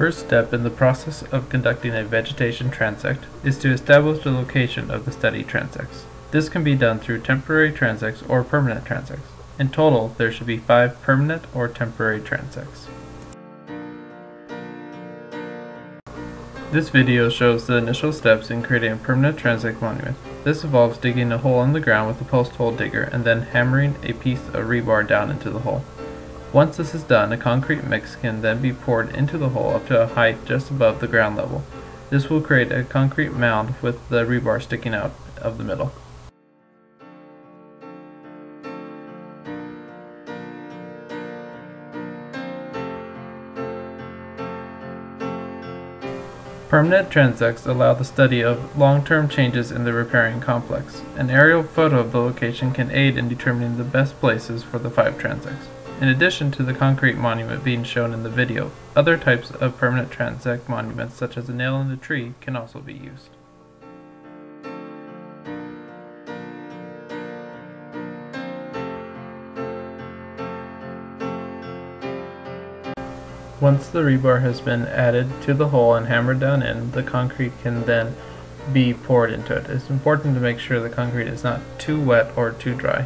first step in the process of conducting a vegetation transect is to establish the location of the study transects. This can be done through temporary transects or permanent transects. In total, there should be five permanent or temporary transects. This video shows the initial steps in creating a permanent transect monument. This involves digging a hole in the ground with a post hole digger and then hammering a piece of rebar down into the hole. Once this is done, a concrete mix can then be poured into the hole up to a height just above the ground level. This will create a concrete mound with the rebar sticking out of the middle. Permanent transects allow the study of long-term changes in the riparian complex. An aerial photo of the location can aid in determining the best places for the five transects. In addition to the concrete monument being shown in the video, other types of permanent transect monuments such as a nail in a tree can also be used. Once the rebar has been added to the hole and hammered down in, the concrete can then be poured into it. It's important to make sure the concrete is not too wet or too dry.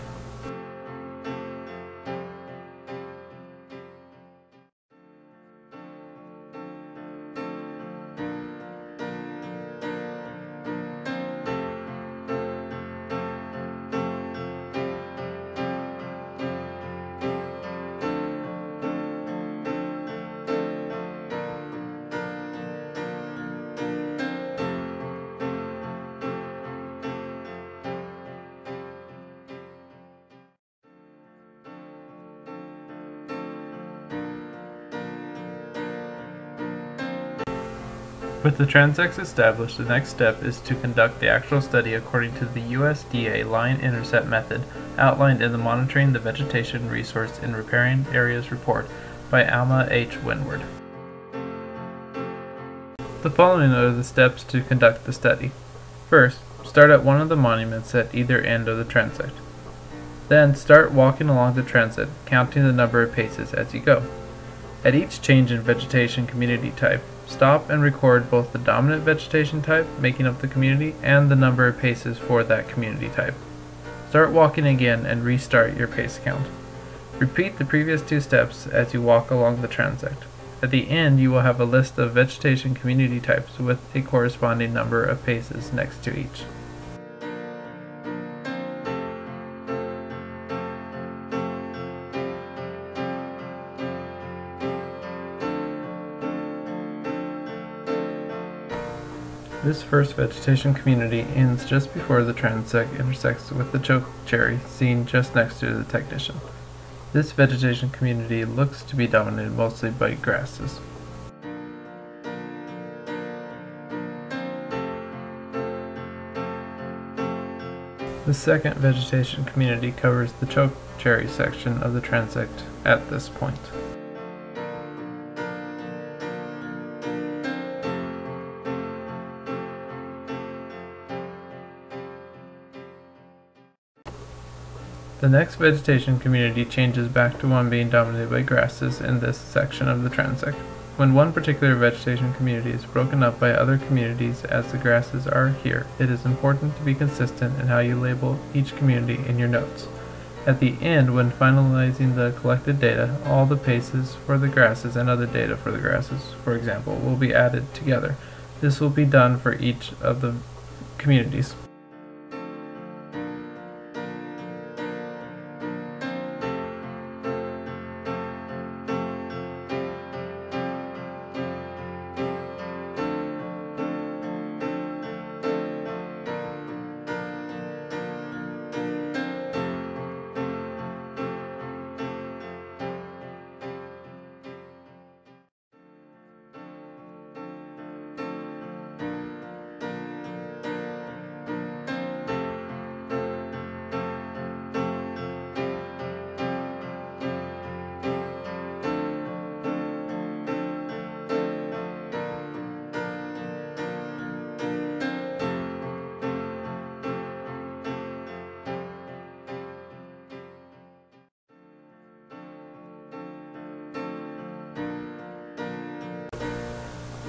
With the transects established, the next step is to conduct the actual study according to the USDA line intercept method outlined in the Monitoring the Vegetation Resource in Riparian Areas report by Alma H. Winward. The following are the steps to conduct the study. First, start at one of the monuments at either end of the transect. Then start walking along the transect, counting the number of paces as you go. At each change in vegetation community type, Stop and record both the dominant vegetation type, making up the community, and the number of paces for that community type. Start walking again and restart your pace count. Repeat the previous two steps as you walk along the transect. At the end, you will have a list of vegetation community types with a corresponding number of paces next to each. This first vegetation community ends just before the transect intersects with the chokecherry seen just next to the technician. This vegetation community looks to be dominated mostly by grasses. The second vegetation community covers the chokecherry section of the transect at this point. The next vegetation community changes back to one being dominated by grasses in this section of the transect. When one particular vegetation community is broken up by other communities as the grasses are here, it is important to be consistent in how you label each community in your notes. At the end, when finalizing the collected data, all the paces for the grasses and other data for the grasses, for example, will be added together. This will be done for each of the communities.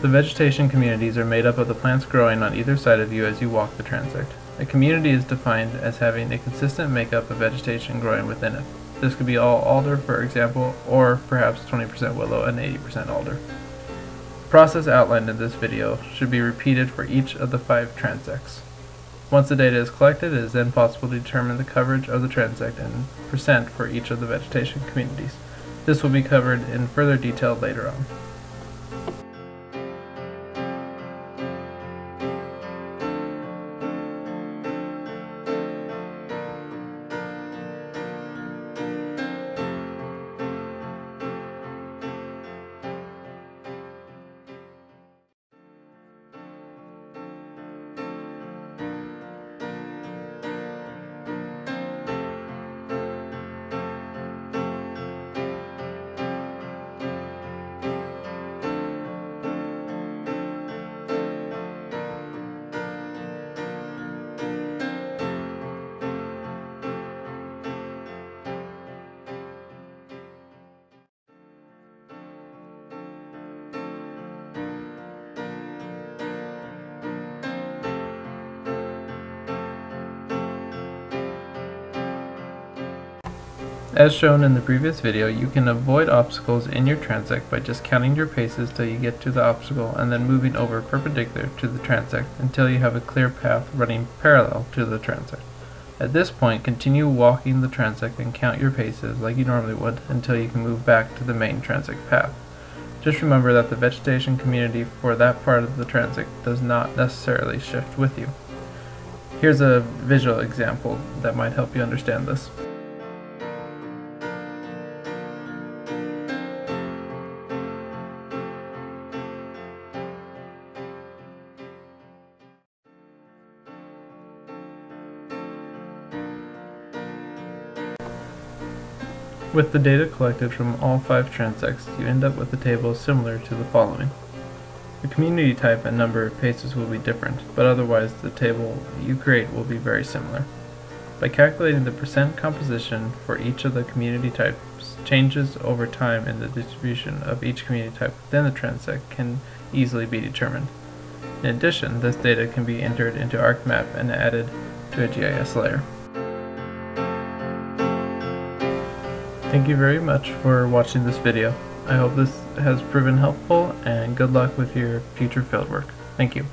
The vegetation communities are made up of the plants growing on either side of you as you walk the transect. A community is defined as having a consistent makeup of vegetation growing within it. This could be all alder, for example, or perhaps 20% willow and 80% alder. The process outlined in this video should be repeated for each of the five transects. Once the data is collected, it is then possible to determine the coverage of the transect and percent for each of the vegetation communities. This will be covered in further detail later on. As shown in the previous video, you can avoid obstacles in your transect by just counting your paces till you get to the obstacle and then moving over perpendicular to the transect until you have a clear path running parallel to the transect. At this point, continue walking the transect and count your paces like you normally would until you can move back to the main transect path. Just remember that the vegetation community for that part of the transect does not necessarily shift with you. Here's a visual example that might help you understand this. With the data collected from all five transects, you end up with a table similar to the following. The community type and number of paces will be different, but otherwise the table you create will be very similar. By calculating the percent composition for each of the community types, changes over time in the distribution of each community type within the transect can easily be determined. In addition, this data can be entered into ArcMap and added to a GIS layer. Thank you very much for watching this video. I hope this has proven helpful and good luck with your future fieldwork. Thank you.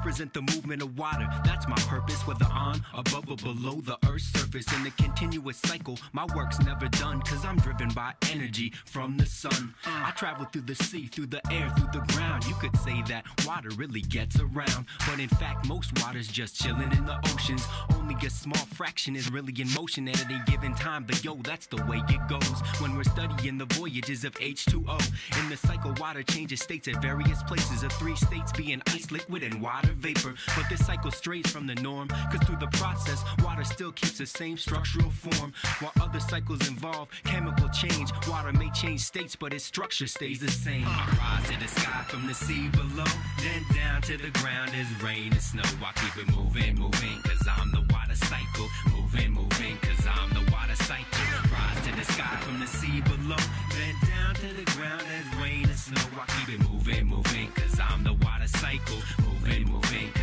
Represent the movement of water. That's my purpose, whether on, above, or below the earth's surface. In the continuous cycle, my work's never done, cause I'm driven by energy from the sun. Ah. I travel through the sea, through the air, through the ground. You could say that water really gets around, but in fact, most water's just chilling in the oceans. Only a small fraction is really in motion at any given time, but yo, that's the way it goes. When we're studying the voyages of H2O, in the cycle, water changes states at various places, of three states being ice, liquid, and water vapor. But this cycle strays from the norm, cause through the process, water still keeps the same structural form. While other cycles involve chemical change, water may change states, but its structure stays the same. I rise to the sky from the sea below, then down to the ground as rain and snow. I keep it moving, moving, cause I'm the water cycle. Moving, moving, cause I'm the water cycle. Rise to the sky from the sea below, then down to the ground as rain and snow. I keep it moving, moving, cause I'm the water cycle. Moving, moving,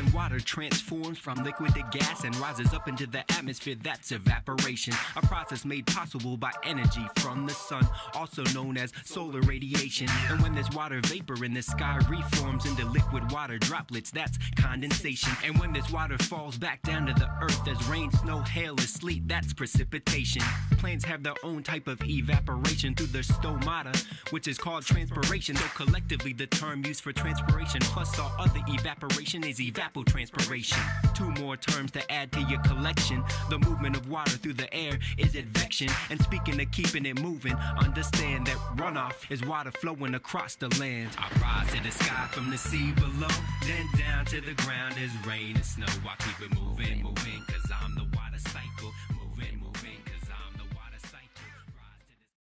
when water transforms from liquid to gas and rises up into the atmosphere, that's evaporation. A process made possible by energy from the sun, also known as solar radiation. And when this water vapor in the sky reforms into liquid water droplets, that's condensation. And when this water falls back down to the earth as rain, snow, hail, or sleet, that's precipitation. Plants have their own type of evaporation through their stomata, which is called transpiration. So collectively, the term used for transpiration plus all other evaporation is evapotranspiration. Two more terms to add to your collection. The movement of water through the air is advection. And speaking of keeping it moving, understand that runoff is water flowing across the land. I rise to the sky from the sea below, then down to the ground is rain and snow. I keep it moving, moving, cause I'm the water cycle.